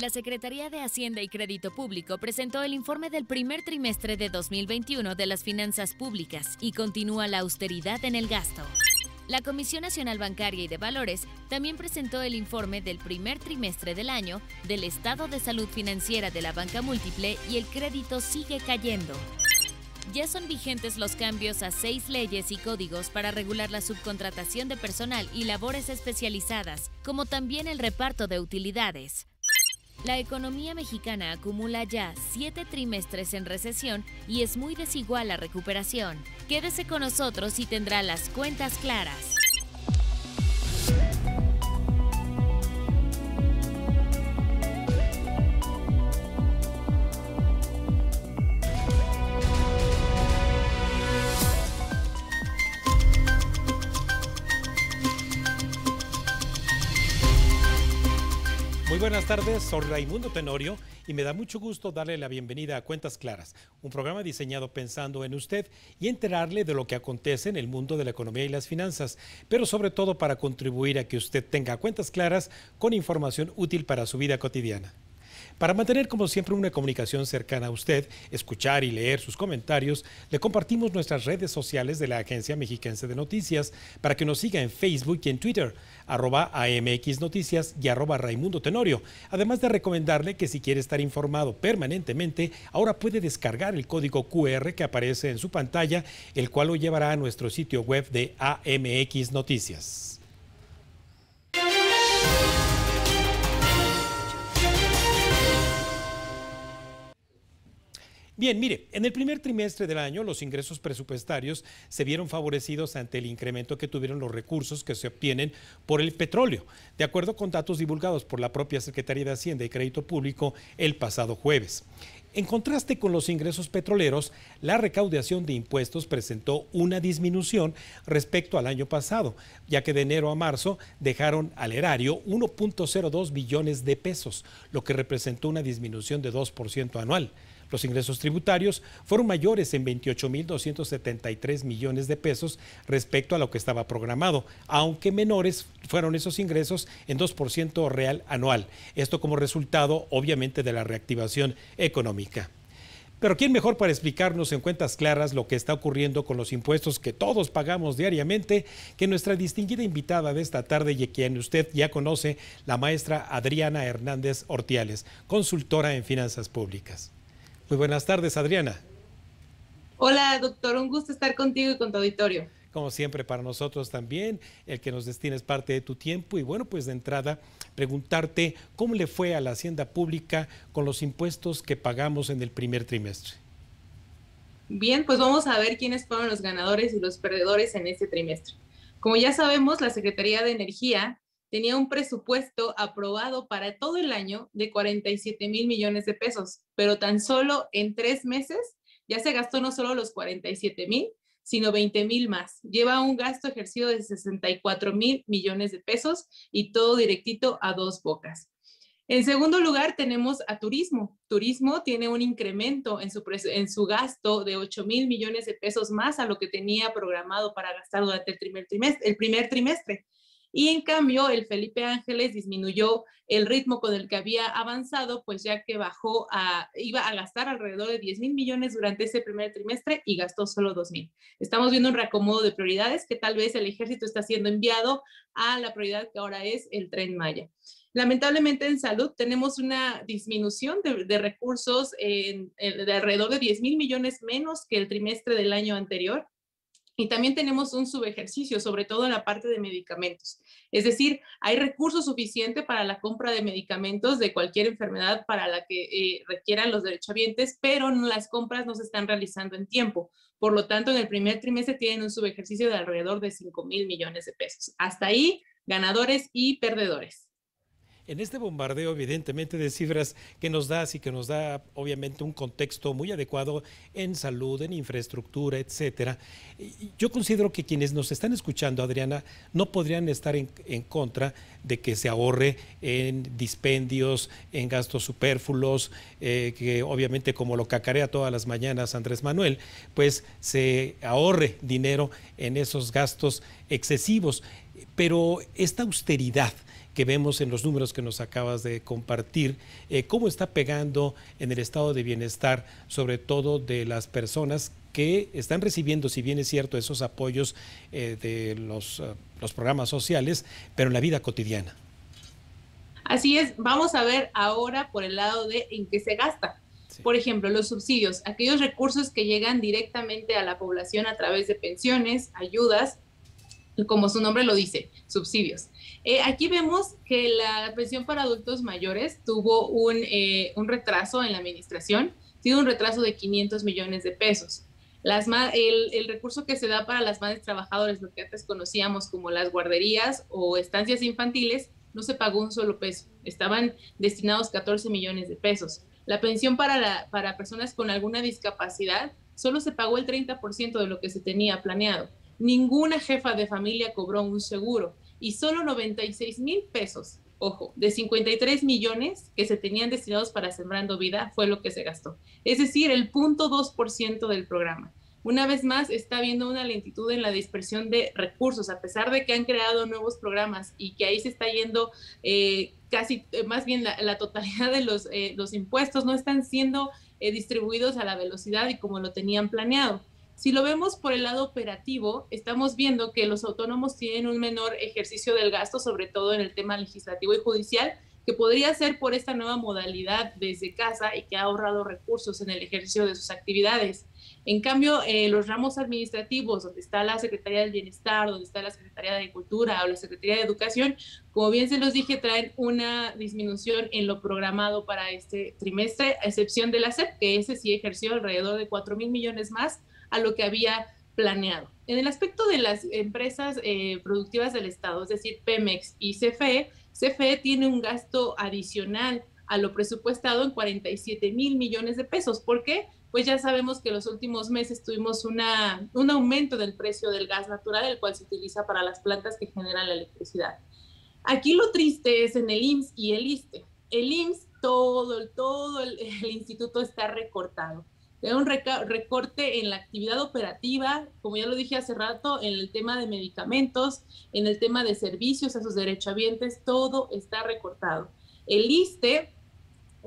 La Secretaría de Hacienda y Crédito Público presentó el informe del primer trimestre de 2021 de las finanzas públicas y continúa la austeridad en el gasto. La Comisión Nacional Bancaria y de Valores también presentó el informe del primer trimestre del año del estado de salud financiera de la banca múltiple y el crédito sigue cayendo. Ya son vigentes los cambios a seis leyes y códigos para regular la subcontratación de personal y labores especializadas, como también el reparto de utilidades. La economía mexicana acumula ya siete trimestres en recesión y es muy desigual la recuperación. Quédese con nosotros y tendrá las cuentas claras. Tardes, soy Raimundo Tenorio y me da mucho gusto darle la bienvenida a Cuentas Claras, un programa diseñado pensando en usted y enterarle de lo que acontece en el mundo de la economía y las finanzas, pero sobre todo para contribuir a que usted tenga cuentas claras con información útil para su vida cotidiana. Para mantener como siempre una comunicación cercana a usted, escuchar y leer sus comentarios, le compartimos nuestras redes sociales de la Agencia Mexiquense de Noticias para que nos siga en Facebook y en Twitter, arroba AMX Noticias y arroba Raimundo Tenorio. Además de recomendarle que si quiere estar informado permanentemente, ahora puede descargar el código QR que aparece en su pantalla, el cual lo llevará a nuestro sitio web de AMX Noticias. Bien, mire, en el primer trimestre del año los ingresos presupuestarios se vieron favorecidos ante el incremento que tuvieron los recursos que se obtienen por el petróleo, de acuerdo con datos divulgados por la propia Secretaría de Hacienda y Crédito Público el pasado jueves. En contraste con los ingresos petroleros, la recaudación de impuestos presentó una disminución respecto al año pasado, ya que de enero a marzo dejaron al erario 1.02 billones de pesos, lo que representó una disminución de 2% anual. Los ingresos tributarios fueron mayores en 28.273 millones de pesos respecto a lo que estaba programado, aunque menores fueron esos ingresos en 2% real anual. Esto como resultado, obviamente, de la reactivación económica. Pero ¿quién mejor para explicarnos en cuentas claras lo que está ocurriendo con los impuestos que todos pagamos diariamente que nuestra distinguida invitada de esta tarde y quien usted ya conoce, la maestra Adriana Hernández Ortiales, consultora en finanzas públicas? Muy buenas tardes, Adriana. Hola, doctor. Un gusto estar contigo y con tu auditorio. Como siempre, para nosotros también, el que nos destines parte de tu tiempo. Y bueno, pues de entrada, preguntarte cómo le fue a la hacienda pública con los impuestos que pagamos en el primer trimestre. Bien, pues vamos a ver quiénes fueron los ganadores y los perdedores en este trimestre. Como ya sabemos, la Secretaría de Energía tenía un presupuesto aprobado para todo el año de 47 mil millones de pesos, pero tan solo en tres meses ya se gastó no solo los 47 mil, sino 20 mil más. Lleva un gasto ejercido de 64 mil millones de pesos y todo directito a dos bocas. En segundo lugar, tenemos a turismo. Turismo tiene un incremento en su, en su gasto de 8 mil millones de pesos más a lo que tenía programado para gastar durante el primer trimestre. El primer trimestre. Y en cambio, el Felipe Ángeles disminuyó el ritmo con el que había avanzado, pues ya que bajó a, iba a gastar alrededor de 10 mil millones durante ese primer trimestre y gastó solo 2 mil. Estamos viendo un reacomodo de prioridades que tal vez el ejército está siendo enviado a la prioridad que ahora es el tren Maya. Lamentablemente en salud tenemos una disminución de, recursos de alrededor de 10 mil millones menos que el trimestre del año anterior y también tenemos un subejercicio, sobre todo en la parte de medicamentos. Es decir, hay recursos suficiente para la compra de medicamentos de cualquier enfermedad para la que eh, requieran los derechohabientes, pero las compras no se están realizando en tiempo. Por lo tanto, en el primer trimestre tienen un subejercicio de alrededor de 5 mil millones de pesos. Hasta ahí, ganadores y perdedores en este bombardeo evidentemente de cifras que nos da y que nos da obviamente un contexto muy adecuado en salud, en infraestructura, etcétera, yo considero que quienes nos están escuchando, Adriana, no podrían estar en, contra de que se ahorre en dispendios, en gastos superfluos, eh, que obviamente como lo cacarea todas las mañanas Andrés Manuel, pues se ahorre dinero en esos gastos excesivos. Pero esta austeridad, que vemos en los números que nos acabas de compartir, eh, cómo está pegando en el estado de bienestar, sobre todo de las personas que están recibiendo, si bien es cierto, esos apoyos eh, de los, los programas sociales, pero en la vida cotidiana. Así es, vamos a ver ahora por el lado de en qué se gasta. Por ejemplo, los subsidios, aquellos recursos que llegan directamente a la población a través de pensiones, ayudas, como su nombre lo dice, subsidios. Eh, aquí vemos que la pensión para adultos mayores tuvo un, eh, un retraso en la administración, tiene un retraso de 500 millones de pesos. Las el, el, recurso que se da para las madres trabajadoras, lo que antes conocíamos como las guarderías o estancias infantiles, no se pagó un solo peso. Estaban destinados 14 millones de pesos. La pensión para, la, para personas con alguna discapacidad solo se pagó el 30% de lo que se tenía planeado. Ninguna jefa de familia cobró un seguro y solo 96 mil pesos, ojo, de 53 millones que se tenían destinados para Sembrando Vida fue lo que se gastó. Es decir, el 0.2% del programa una vez más está habiendo una lentitud en la dispersión de recursos, a pesar de que han creado nuevos programas y que ahí se está yendo eh, casi, eh, más bien la, totalidad de los, eh, los, impuestos no están siendo distribuidos a la velocidad y como lo tenían planeado. Si lo vemos por el lado operativo, estamos viendo que los autónomos tienen un menor ejercicio del gasto, sobre todo en el tema legislativo y judicial, que podría ser por esta nueva modalidad desde casa y que ha ahorrado recursos en el ejercicio de sus actividades. En cambio, eh, los ramos administrativos, donde está la Secretaría del Bienestar, donde está la Secretaría de Agricultura o la Secretaría de Educación, como bien se los dije, traen una disminución en lo programado para este trimestre, a excepción de la SEP, que ese sí ejerció alrededor de 4 mil millones más a lo que había planeado. En el aspecto de las empresas eh, productivas del Estado, es decir, Pemex y CFE, CFE tiene un gasto adicional a lo presupuestado en 47 mil millones de pesos. ¿Por qué? pues ya sabemos que los últimos meses tuvimos una, un aumento del precio del gas natural, el cual se utiliza para las plantas que generan la electricidad. Aquí lo triste es en el IMSS y el ISTE. El IMSS, todo, todo el, instituto está recortado. Hay un recorte en la actividad operativa, como ya lo dije hace rato, en el tema de medicamentos, en el tema de servicios a sus derechohabientes, todo está recortado. El ISTE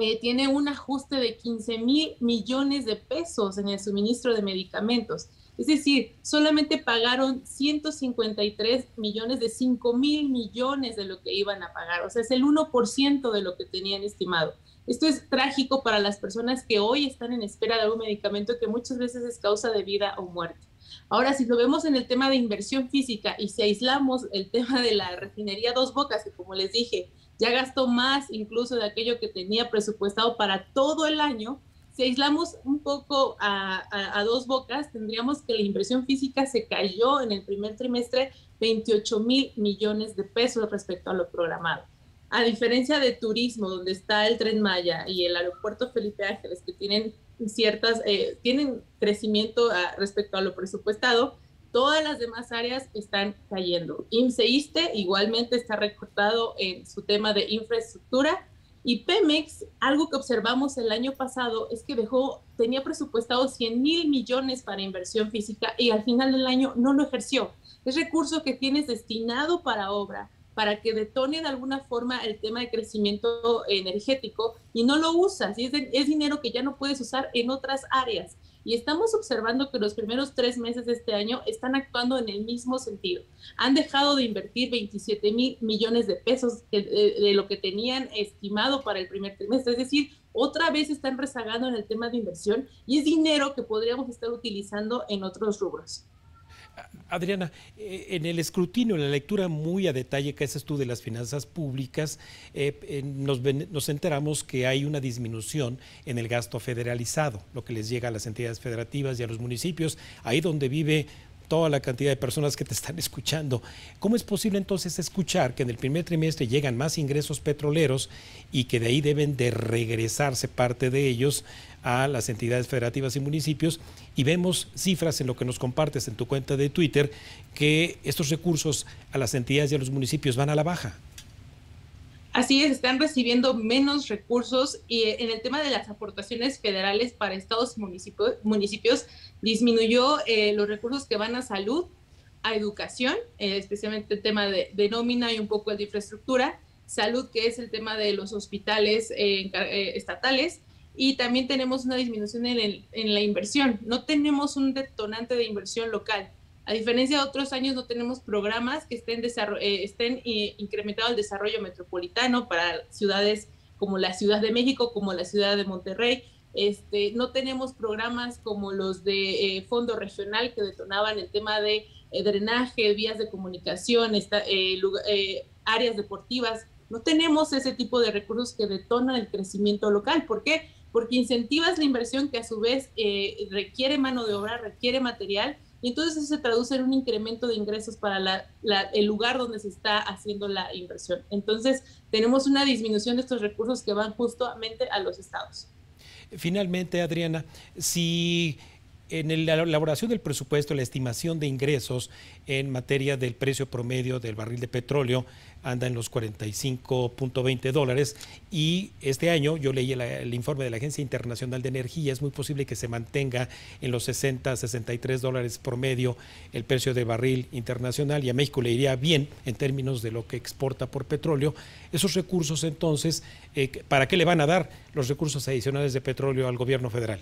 eh, tiene un ajuste de 15 mil millones de pesos en el suministro de medicamentos. Es decir, solamente pagaron 153 millones de 5 mil millones de lo que iban a pagar. O sea, es el 1% de lo que tenían estimado. Esto es trágico para las personas que hoy están en espera de un medicamento que muchas veces es causa de vida o muerte. Ahora, si lo vemos en el tema de inversión física y si aislamos el tema de la refinería Dos Bocas, que como les dije, ya gastó más incluso de aquello que tenía presupuestado para todo el año. Si aislamos un poco a, dos bocas, tendríamos que la inversión física se cayó en el primer trimestre 28 mil millones de pesos respecto a lo programado. A diferencia de turismo, donde está el Tren Maya y el aeropuerto Felipe Ángeles, que tienen ciertas, eh, tienen crecimiento ah, respecto a lo presupuestado, Todas las demás áreas están cayendo. IMSEISTE igualmente está recortado en su tema de infraestructura. Y Pemex, algo que observamos el año pasado es que dejó, tenía presupuestado 100 mil millones para inversión física y al final del año no lo ejerció. Es recurso que tienes destinado para obra, para que detone de alguna forma el tema de crecimiento energético y no lo usas. Y es, dinero que ya no puedes usar en otras áreas. Y estamos observando que los primeros tres meses de este año están actuando en el mismo sentido. Han dejado de invertir 27 mil millones de pesos de, lo que tenían estimado para el primer trimestre. Es decir, otra vez están rezagando en el tema de inversión y es dinero que podríamos estar utilizando en otros rubros. Adriana, eh, en el escrutinio, en la lectura muy a detalle que haces tú de las finanzas públicas, eh, nos, nos, enteramos que hay una disminución en el gasto federalizado, lo que les llega a las entidades federativas y a los municipios, ahí donde vive toda la cantidad de personas que te están escuchando. ¿Cómo es posible entonces escuchar que en el primer trimestre llegan más ingresos petroleros y que de ahí deben de regresarse parte de ellos a las entidades federativas y municipios? Y vemos cifras en lo que nos compartes en tu cuenta de Twitter que estos recursos a las entidades y a los municipios van a la baja. Así es, están recibiendo menos recursos y en el tema de las aportaciones federales para estados y municipios, disminuyó eh, los recursos que van a salud, a educación, eh, especialmente el tema de, nómina y un poco de infraestructura, salud, que es el tema de los hospitales eh, estatales, y también tenemos una disminución en, la inversión. No tenemos un detonante de inversión local. A diferencia de otros años, no tenemos programas que estén, estén el desarrollo metropolitano para ciudades como la Ciudad de México, como la Ciudad de Monterrey. Este, no tenemos programas como los de fondo regional que detonaban el tema de drenaje, vías de comunicación, áreas deportivas no tenemos ese tipo de recursos que detonan el crecimiento local. ¿Por qué? Porque incentivas la inversión que a su vez eh, requiere mano de obra, requiere material, y entonces eso se traduce en un incremento de ingresos para el lugar donde se está haciendo la inversión. Entonces, tenemos una disminución de estos recursos que van justamente a los estados. Finalmente, Adriana, si en la elaboración del presupuesto, la estimación de ingresos en materia del precio promedio del barril de petróleo anda en los 45.20 dólares y este año yo leí el, informe de la Agencia Internacional de Energía, es muy posible que se mantenga en los 60, 63 dólares promedio el precio de barril internacional y a México le iría bien en términos de lo que exporta por petróleo. Esos recursos entonces, eh, ¿para qué le van a dar los recursos adicionales de petróleo al gobierno federal?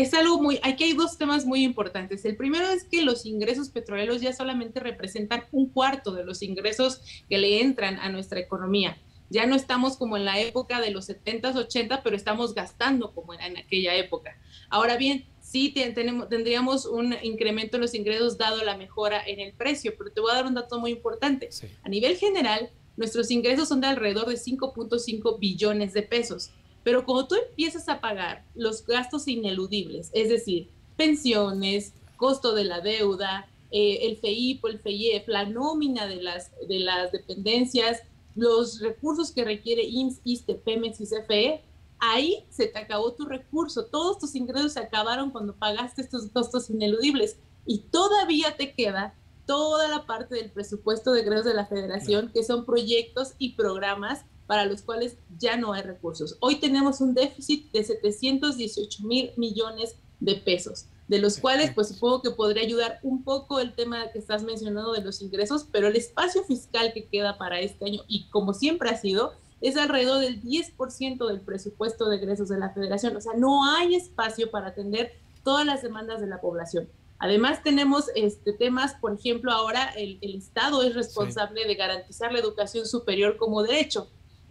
Es algo muy, aquí hay dos temas muy importantes. El primero es que los ingresos petroleros ya solamente representan un cuarto de los ingresos que le entran a nuestra economía. Ya no estamos como en la época de los 70s, 80, pero estamos gastando como era en aquella época. Ahora bien, sí tenemos, tendríamos un incremento en los ingresos dado la mejora en el precio, pero te voy a dar un dato muy importante. A nivel general, nuestros ingresos son de alrededor de 5.5 billones de pesos. Pero cuando tú empiezas a pagar los gastos ineludibles, es decir, pensiones, costo de la deuda, eh, el FEIP el FEIEF, la nómina de las, de las dependencias, los recursos que requiere IMSS, ISTE, PEMEX y CFE, ahí se te acabó tu recurso. Todos tus ingresos se acabaron cuando pagaste estos costos ineludibles y todavía te queda toda la parte del presupuesto de egresos de la federación, que son proyectos y programas para los cuales ya no hay recursos. Hoy tenemos un déficit de 718 mil millones de pesos, de los cuales pues supongo que podría ayudar un poco el tema que estás mencionando de los ingresos, pero el espacio fiscal que queda para este año y como siempre ha sido, es alrededor del 10% del presupuesto de egresos de la federación. O sea, no hay espacio para atender todas las demandas de la población. Además tenemos este, temas, por ejemplo, ahora el, Estado es responsable de garantizar la educación superior como derecho.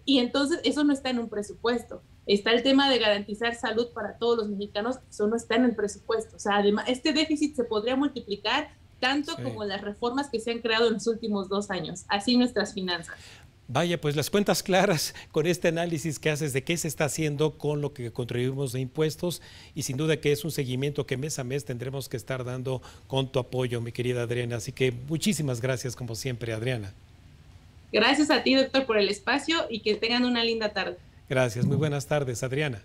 Y entonces eso no está en un presupuesto. Está el tema de garantizar salud para todos los mexicanos, eso no está en el presupuesto. O sea, además, este déficit se podría multiplicar tanto como las reformas que se han creado en los últimos dos años. Así nuestras finanzas. Vaya, pues las cuentas claras con este análisis que haces de qué se está haciendo con lo que contribuimos de impuestos y sin duda que es un seguimiento que mes a mes tendremos que estar dando con tu apoyo, mi querida Adriana. Así que muchísimas gracias como siempre, Adriana. Gracias a ti, doctor, por el espacio y que tengan una linda tarde. Gracias, muy buenas tardes, Adriana.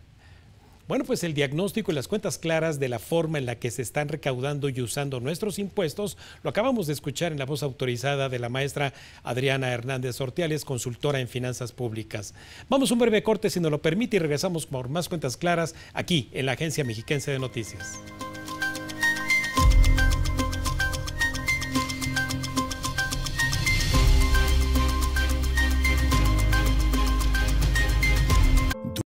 Bueno, pues el diagnóstico y las cuentas claras de la forma en la que se están recaudando y usando nuestros impuestos lo acabamos de escuchar en la voz autorizada de la maestra Adriana Hernández Ortiales, consultora en finanzas públicas. Vamos un breve corte si nos lo permite y regresamos por más cuentas claras aquí en la Agencia Mexiquense de Noticias.